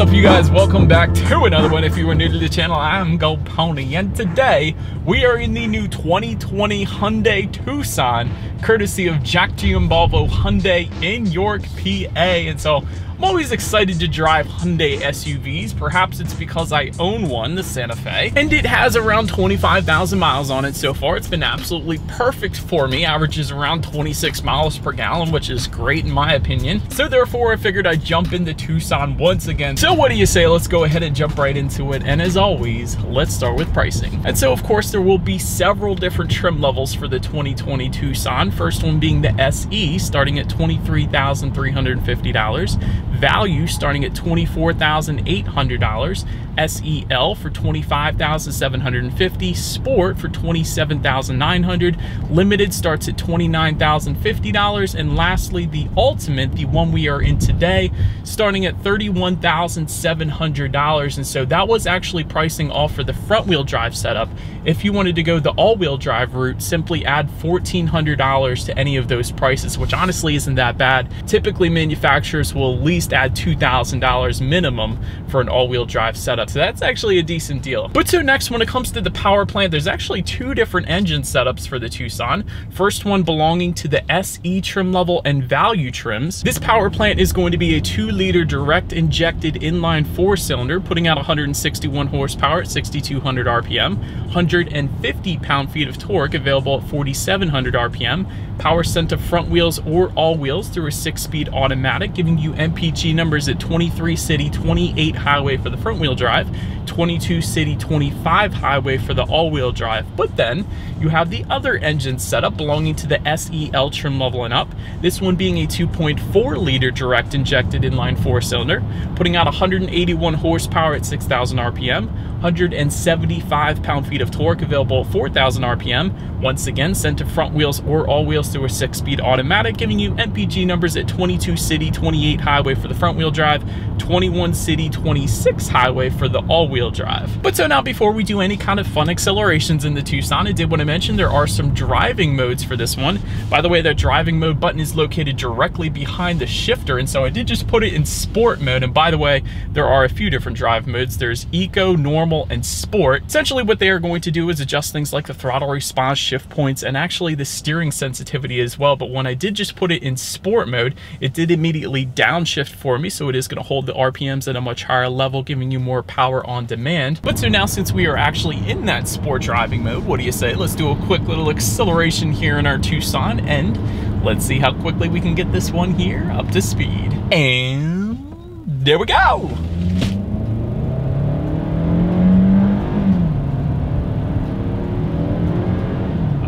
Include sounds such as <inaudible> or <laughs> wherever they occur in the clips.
up you guys? Welcome back to another one. If you are new to the channel, I'm Gold Pony and today we are in the new 2020 Hyundai Tucson courtesy of Jack Giambalvo Hyundai in York, PA. And so I'm always excited to drive Hyundai SUVs. Perhaps it's because I own one, the Santa Fe, and it has around 25,000 miles on it so far. It's been absolutely perfect for me. Averages around 26 miles per gallon, which is great in my opinion. So therefore, I figured I'd jump into Tucson once again. So what do you say? Let's go ahead and jump right into it. And as always, let's start with pricing. And so of course, there will be several different trim levels for the 2020 Tucson. First one being the SE, starting at $23,350 value starting at $24,800, SEL for $25,750, Sport for $27,900, Limited starts at $29,050, and lastly, the Ultimate, the one we are in today, starting at $31,700. And so that was actually pricing all for the front wheel drive setup. If you wanted to go the all wheel drive route, simply add $1,400 to any of those prices, which honestly isn't that bad. Typically, manufacturers will at add $2,000 minimum for an all-wheel drive setup. So that's actually a decent deal. But so next, when it comes to the power plant, there's actually two different engine setups for the Tucson. First one belonging to the SE trim level and value trims. This power plant is going to be a two liter direct injected inline four cylinder, putting out 161 horsepower at 6,200 RPM, 150 pound-feet of torque available at 4,700 RPM, power sent to front wheels or all wheels through a six-speed automatic, giving you Numbers at 23 city, 28 highway for the front wheel drive, 22 city, 25 highway for the all-wheel drive. But then you have the other engine setup belonging to the SEL trim level and up. This one being a 2.4 liter direct injected inline four cylinder, putting out 181 horsepower at 6,000 RPM, 175 pound-feet of torque available at 4,000 RPM. Once again, sent to front wheels or all wheels through a six-speed automatic, giving you MPG numbers at 22 city, 28 highway for the front-wheel drive, 21 city, 26 highway for the all-wheel drive. But so now, before we do any kind of fun accelerations in the Tucson, I did want to mention there are some driving modes for this one. By the way, that driving mode button is located directly behind the shifter, and so I did just put it in sport mode. And by the way, there are a few different drive modes. There's eco, normal, and sport. Essentially, what they are going to do is adjust things like the throttle response, shift points, and actually the steering sensitivity as well. But when I did just put it in sport mode, it did immediately downshift for me. So it is gonna hold the RPMs at a much higher level, giving you more power on demand. But so now since we are actually in that sport driving mode, what do you say? Let's do a quick little acceleration here in our Tucson and let's see how quickly we can get this one here up to speed. And there we go.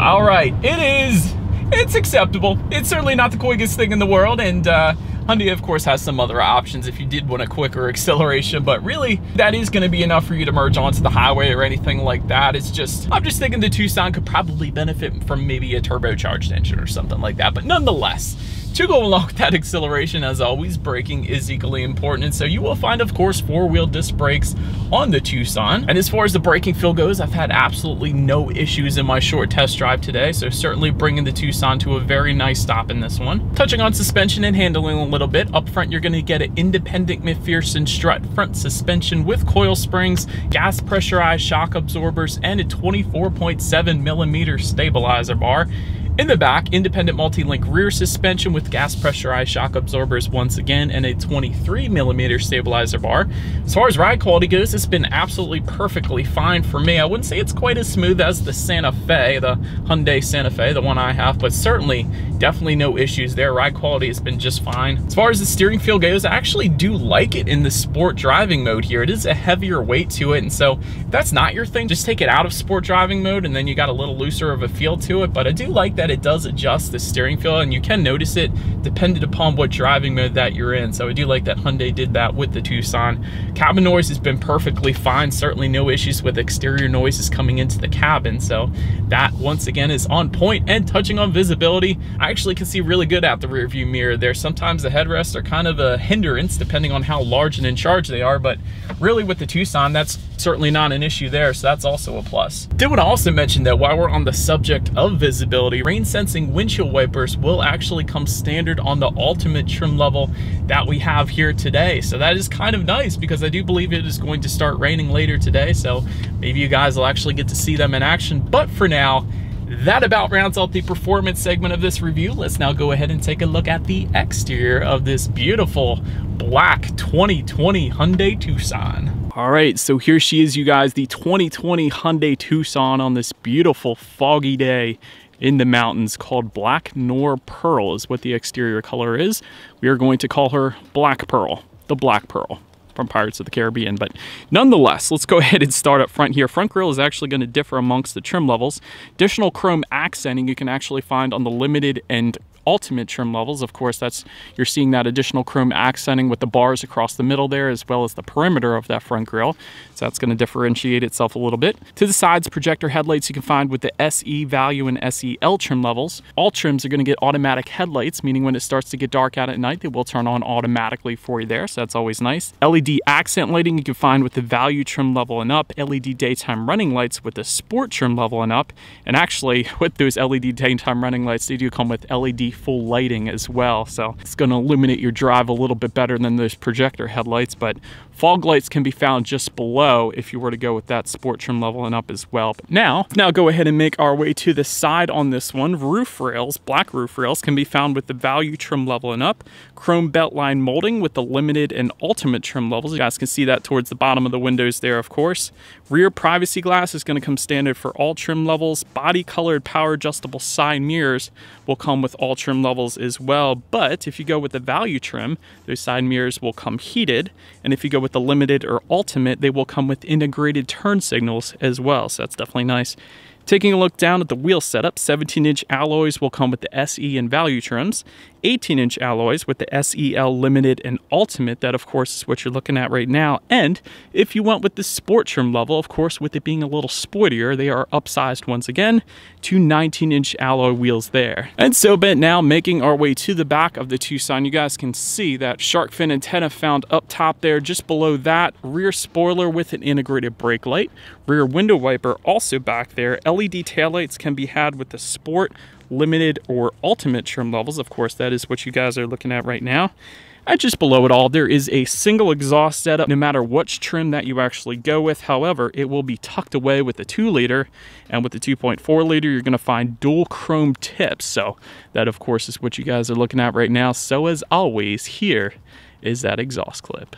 All right, it is, it's acceptable. It's certainly not the quickest thing in the world, and uh, Hyundai, of course, has some other options if you did want a quicker acceleration, but really, that is gonna be enough for you to merge onto the highway or anything like that. It's just, I'm just thinking the Tucson could probably benefit from maybe a turbocharged engine or something like that, but nonetheless, to go along with that acceleration, as always, braking is equally important. And so you will find, of course, four-wheel disc brakes on the Tucson. And as far as the braking feel goes, I've had absolutely no issues in my short test drive today. So certainly bringing the Tucson to a very nice stop in this one. Touching on suspension and handling a little bit, up front, you're gonna get an independent McPherson strut front suspension with coil springs, gas pressurized shock absorbers, and a 24.7 millimeter stabilizer bar. In the back, independent multi-link rear suspension with gas pressurized shock absorbers once again and a 23 millimeter stabilizer bar. As far as ride quality goes, it's been absolutely perfectly fine for me. I wouldn't say it's quite as smooth as the Santa Fe, the Hyundai Santa Fe, the one I have, but certainly definitely no issues there. Ride quality has been just fine. As far as the steering feel goes, I actually do like it in the sport driving mode here. It is a heavier weight to it, and so if that's not your thing, just take it out of sport driving mode and then you got a little looser of a feel to it, but I do like that that it does adjust the steering feel and you can notice it dependent upon what driving mode that you're in. So I do like that Hyundai did that with the Tucson. Cabin noise has been perfectly fine. Certainly no issues with exterior noises coming into the cabin. So that once again is on point and touching on visibility. I actually can see really good out the rear view mirror there. Sometimes the headrests are kind of a hindrance depending on how large and in charge they are. But really with the Tucson, that's certainly not an issue there. So that's also a plus. Did want to also mention that while we're on the subject of visibility, rain sensing windshield wipers will actually come standard on the ultimate trim level that we have here today. So that is kind of nice because I do believe it is going to start raining later today. So maybe you guys will actually get to see them in action. But for now, that about rounds out the performance segment of this review. Let's now go ahead and take a look at the exterior of this beautiful black 2020 Hyundai Tucson. All right, so here she is, you guys, the 2020 Hyundai Tucson on this beautiful foggy day in the mountains called Black Noir Pearl is what the exterior color is. We are going to call her Black Pearl, the Black Pearl from Pirates of the Caribbean. But nonetheless, let's go <laughs> ahead and start up front here. Front grille is actually going to differ amongst the trim levels. Additional chrome accenting you can actually find on the limited and ultimate trim levels. Of course, that's you're seeing that additional chrome accenting with the bars across the middle there, as well as the perimeter of that front grille. So that's going to differentiate itself a little bit. To the sides, projector headlights you can find with the SE value and SEL trim levels. All trims are going to get automatic headlights, meaning when it starts to get dark out at night, they will turn on automatically for you there. So that's always nice. LED accent lighting you can find with the value trim level and up. LED daytime running lights with the sport trim level and up. And actually, <laughs> with those LED daytime running lights, they do come with LED full lighting as well. So it's going to illuminate your drive a little bit better than those projector headlights, but Fog lights can be found just below if you were to go with that sport trim level and up as well. But now, now go ahead and make our way to the side on this one. Roof rails, black roof rails can be found with the value trim level and up. Chrome beltline molding with the limited and ultimate trim levels. You guys can see that towards the bottom of the windows there, of course. Rear privacy glass is going to come standard for all trim levels. Body colored power adjustable side mirrors will come with all trim levels as well. But if you go with the value trim, those side mirrors will come heated. And if you go with the limited or ultimate, they will come with integrated turn signals as well. So that's definitely nice. Taking a look down at the wheel setup, 17 inch alloys will come with the SE and value trims, 18 inch alloys with the SEL Limited and Ultimate. That, of course, is what you're looking at right now. And if you went with the sport trim level, of course, with it being a little sportier, they are upsized once again to 19 inch alloy wheels there. And so, Ben, now making our way to the back of the Tucson, you guys can see that shark fin antenna found up top there. Just below that, rear spoiler with an integrated brake light, rear window wiper also back there. LED taillights can be had with the sport limited or ultimate trim levels. Of course, that is what you guys are looking at right now. And just below it all, there is a single exhaust setup, no matter which trim that you actually go with. However, it will be tucked away with the 2 liter, and with the 2.4 liter, you're going to find dual chrome tips. So that, of course, is what you guys are looking at right now. So as always, here is that exhaust clip.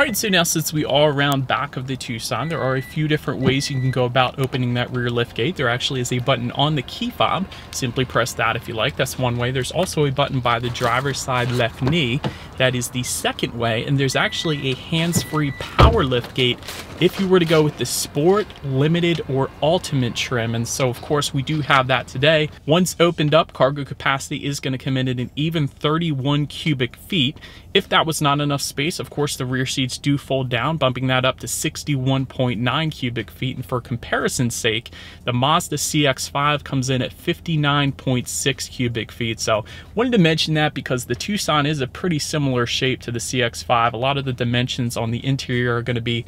All right, so now since we are around back of the Tucson, there are a few different ways you can go about opening that rear lift gate. There actually is a button on the key fob. Simply press that if you like. That's one way. There's also a button by the driver's side left knee. That is the second way. And there's actually a hands-free power lift gate if you were to go with the Sport, Limited, or Ultimate trim. And so, of course, we do have that today. Once opened up, cargo capacity is going to come in at an even 31 cubic feet. If that was not enough space, of course, the rear seats do fold down, bumping that up to 61.9 cubic feet. And for comparison's sake, the Mazda CX-5 comes in at 59.6 cubic feet. So wanted to mention that because the Tucson is a pretty similar shape to the CX-5. A lot of the dimensions on the interior are going to be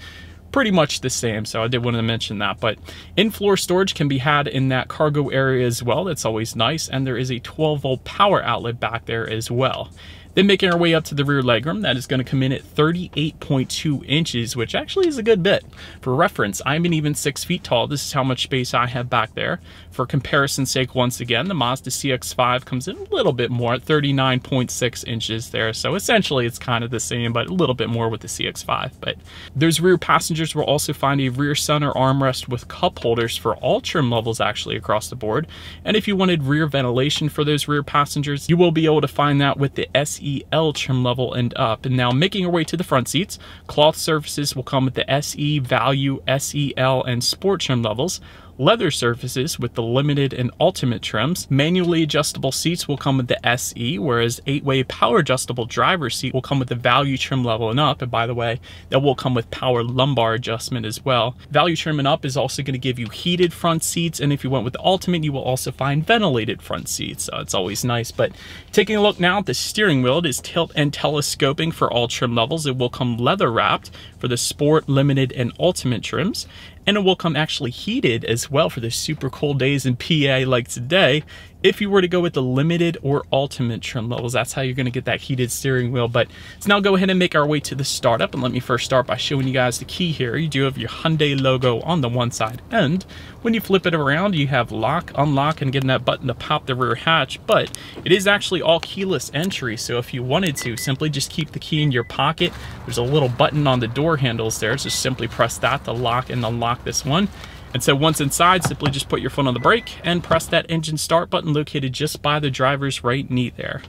pretty much the same. So I did want to mention that. But in-floor storage can be had in that cargo area as well. That's always nice. And there is a 12 volt power outlet back there as well. Then making our way up to the rear legroom, that is going to come in at 38.2 inches, which actually is a good bit. For reference, I'm an even six feet tall. This is how much space I have back there. For comparison's sake, once again, the Mazda CX-5 comes in a little bit more at 39.6 inches there. So essentially it's kind of the same, but a little bit more with the CX-5. But those rear passengers will also find a rear center armrest with cup holders for all trim levels actually across the board. And if you wanted rear ventilation for those rear passengers, you will be able to find that with the SEL trim level and up. And now making our way to the front seats, cloth surfaces will come with the SE, Value, SEL, and Sport trim levels leather surfaces with the limited and ultimate trims. Manually adjustable seats will come with the SE, whereas 8-way power adjustable driver seat will come with the value trim level and up. And by the way, that will come with power lumbar adjustment as well. Value trim and up is also going to give you heated front seats. And if you went with the ultimate, you will also find ventilated front seats. So it's always nice. But taking a look now at the steering wheel, it is tilt and telescoping for all trim levels. It will come leather wrapped for the sport, limited, and ultimate trims and it will come actually heated as well for the super cold days in PA like today if you were to go with the limited or ultimate trim levels. That's how you're going to get that heated steering wheel. But let's now go ahead and make our way to the startup. And let me first start by showing you guys the key here. You do have your Hyundai logo on the one side. And when you flip it around, you have lock, unlock, and getting that button to pop the rear hatch. But it is actually all keyless entry. So if you wanted to, simply just keep the key in your pocket. There's a little button on the door handles there. So simply press that to lock and unlock this one. And so once inside, simply just put your foot on the brake and press that engine start button located just by the driver's right knee there.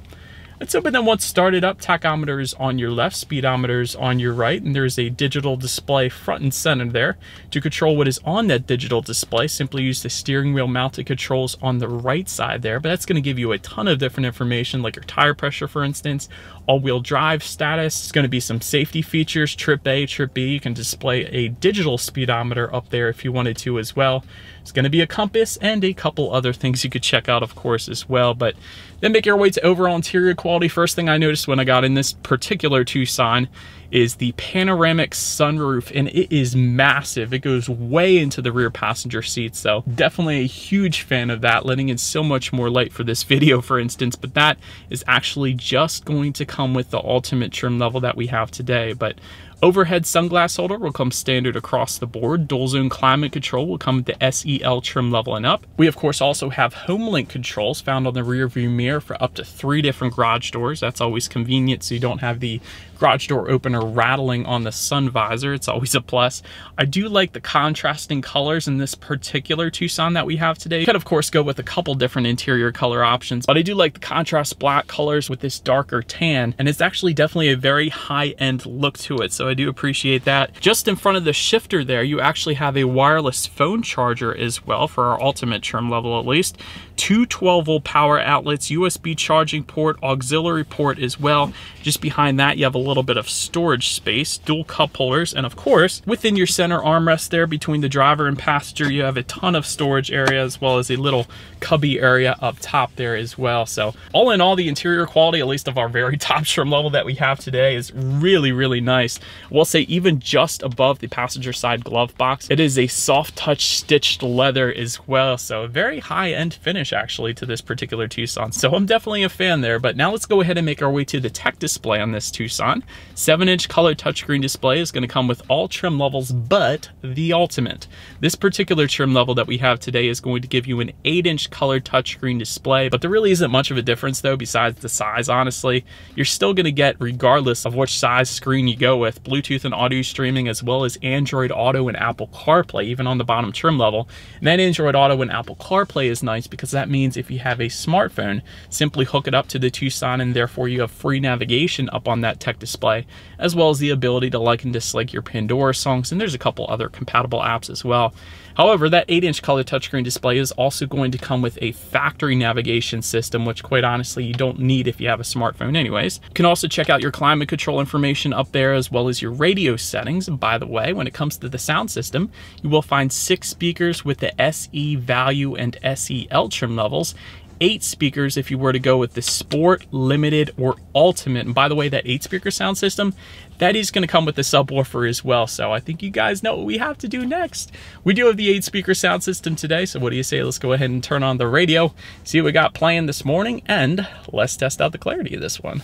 So, but then once started up, tachometer is on your left, speedometer is on your right, and there's a digital display front and center there. To control what is on that digital display, simply use the steering wheel mounted controls on the right side there, but that's gonna give you a ton of different information, like your tire pressure, for instance, all-wheel drive status. It's gonna be some safety features, trip A, trip B. You can display a digital speedometer up there if you wanted to as well. It's going to be a compass and a couple other things you could check out, of course, as well. But then make your way to overall interior quality. First thing I noticed when I got in this particular Tucson is the panoramic sunroof, and it is massive. It goes way into the rear passenger seat, so definitely a huge fan of that, letting in so much more light for this <laughs> video, for instance, but that is actually just going to come with the ultimate trim level that we have today. But Overhead sunglass holder will come standard across the board. Dual zone climate control will come with the SEL trim level and up. We of course also have HomeLink controls found on the rear view mirror for up to three different garage doors. That's always convenient so you don't have the garage door opener rattling on the sun visor. It's always a plus. I do like the contrasting colors in this particular Tucson that we have today. You could of course go with a couple different interior color options, but I do like the contrast black colors with this darker tan, and it's actually definitely a very high-end look to it, so I do appreciate that. Just in front of the shifter there, you actually have a wireless phone charger as well for our ultimate trim level at least. Two 12 volt power outlets, USB charging port, auxiliary port as well. Just behind that, you have a little bit of storage space, dual cup holders, and of course, within your center armrest there between the driver and passenger, you have a ton of storage area as well as a little cubby area up top there as well. So all in all, the interior quality, at least of our very <laughs> top trim level that we have today is really, really nice. We'll say even just above the passenger side glove box, it is a soft touch stitched leather as well. So a very high end finish actually to this particular Tucson. So I'm definitely a fan there, but now let's go ahead and make our way to the tech display on this Tucson. 7-inch color touchscreen display is going to come with all trim levels but the Ultimate. This particular trim level that we have today is going to give you an 8-inch color touchscreen display, but there really isn't much of a difference though besides the size, honestly. You're still going to get, regardless of which size screen you go with, Bluetooth and audio streaming as well as Android Auto and Apple CarPlay, even on the bottom trim level. And that Android Auto and Apple CarPlay is nice because that means if you have a smartphone, simply hook it up to the Tucson and therefore you have free navigation up on that tech display, as well as the ability to like and dislike your Pandora songs, and there's a couple other compatible apps as well. However, that 8-inch color touchscreen display is also going to come with a factory navigation system, which quite honestly you don't need if you have a smartphone anyways. You can also check out your climate control information up there as well as your radio settings. And by the way, when it comes to the sound system, you will find six speakers with the SE value and SEL trim levels eight speakers if you were to go with the Sport, Limited, or Ultimate. And by the way, that eight speaker sound system, that is going to come with the subwoofer as well. So I think you guys know what we have to do next. We do have the eight speaker sound system today. So what do you say? Let's go ahead and turn on the radio, see what we got playing this morning, and let's test out the clarity of this one.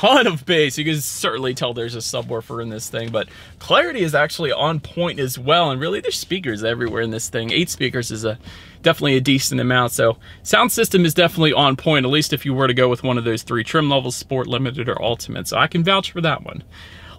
Ton of bass. You can certainly tell there's a subwoofer in this thing, but clarity is actually on point as well. And really there's speakers everywhere in this thing. Eight speakers is a definitely a decent amount. So sound system is definitely on point, at least if you were to go with one of those three trim levels, sport, limited, or ultimate. So I can vouch for that one.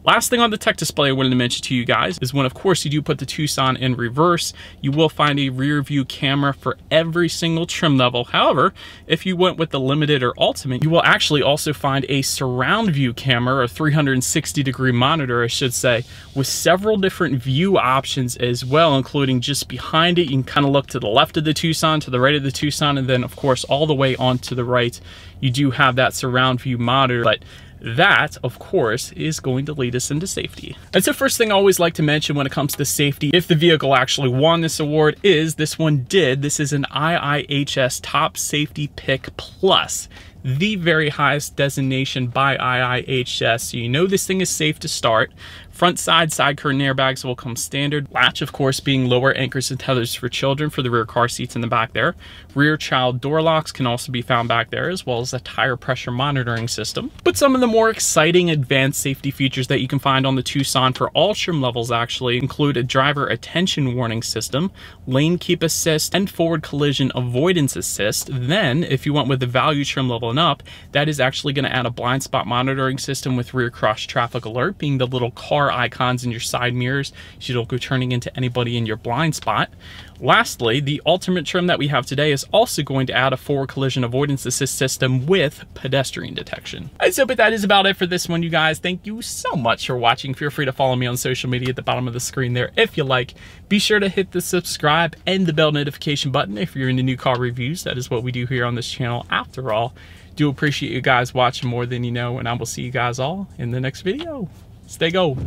Last thing on the tech display I wanted to mention to you guys is when of course you do put the Tucson in reverse, you will find a rear view camera for every single trim level. However, if you went with the limited or ultimate, you will actually also find a surround view camera or 360 degree monitor, I should say, with several different view options as well, including just behind it. You can kind of look to the left of the Tucson, to the right of the Tucson, and then of course all the way onto the right, you do have that surround view monitor. But that, of course, is going to lead us into safety. That's the first thing I always like to mention when it comes to safety, if the vehicle actually won this award, is this one did. This is an IIHS Top Safety Pick Plus the very highest designation by IIHS. So you know this thing is safe to start. Front side side curtain airbags will come standard. Latch, of course, being lower anchors and tethers for children for the rear car seats in the back there. Rear child door locks can also be found back there, as well as a tire pressure monitoring system. But some of the more exciting advanced safety features that you can find on the Tucson for all trim levels actually include a driver attention warning system, lane keep assist, and forward collision avoidance assist. Then, if you went with the value trim level and up, that is actually going to add a blind spot monitoring system with rear cross traffic alert, being the little car icons in your side mirrors so you don't go turning into anybody in your blind spot. Lastly, the ultimate trim that we have today is also going to add a forward collision avoidance assist system with pedestrian detection. I so, but that is about it for this one, you guys. Thank you so much for watching. Feel free to follow me on social media at the bottom of the screen there if you like. Be sure to hit the subscribe and the bell notification button if you're into new car reviews. That is what we do here on this channel after all. Do appreciate you guys watching more than you know, and I will see you guys all in the next video. Stay gold.